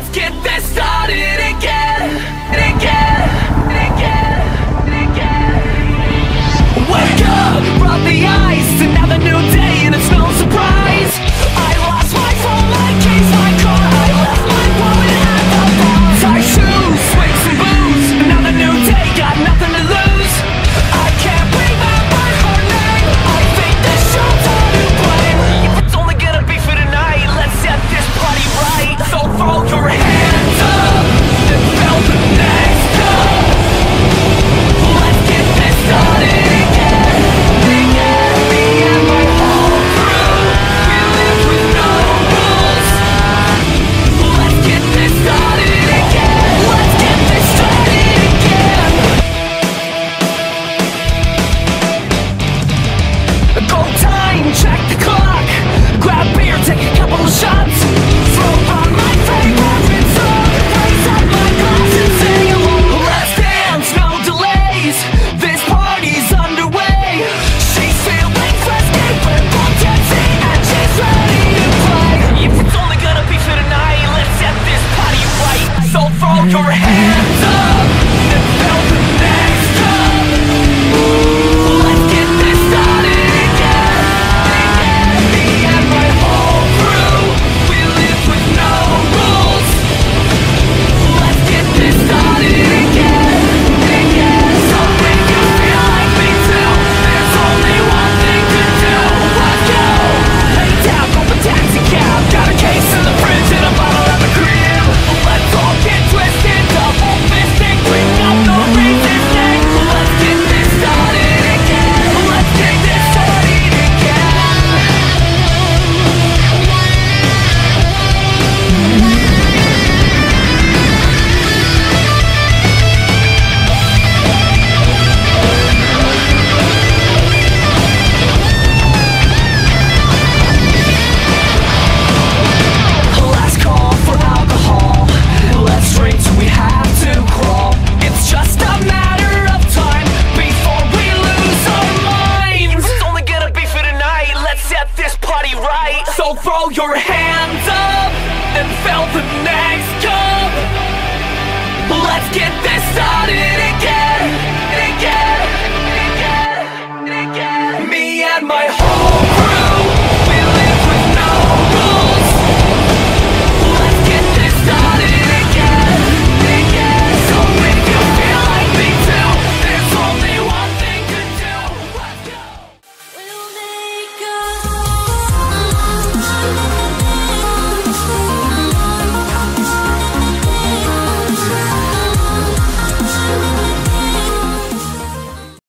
Let's get this started again, again. your hands up and fill the next cup Let's get this started.